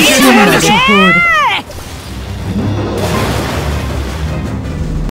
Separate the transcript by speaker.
Speaker 1: Siempre.